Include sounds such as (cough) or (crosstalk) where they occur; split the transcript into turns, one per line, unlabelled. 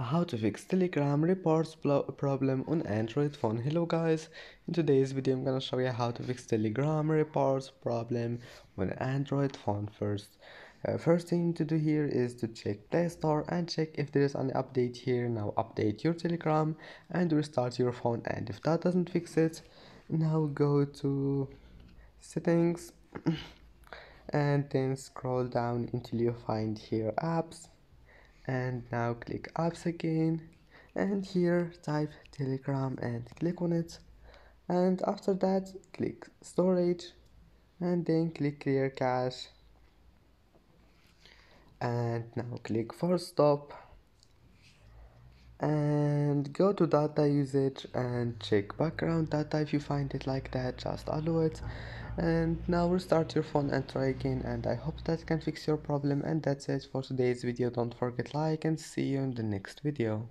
how to fix telegram reports problem on android phone. Hello guys. In today's video i'm gonna show you how to fix telegram reports problem on android phone first. Uh, first thing to do here is to check play store and check if there is any update here. Now update your telegram and restart your phone. And if that doesn't fix it now go to settings (clears throat) and then scroll down until you find here apps and now click apps again. And here type telegram and click on it. And after that click storage. And then click clear cache. And now click force stop and go to data usage and check background data if you find it like that just allow it. And now restart your phone and try again and i hope that can fix your problem. And that's it for today's video. Don't forget like and see you in the next video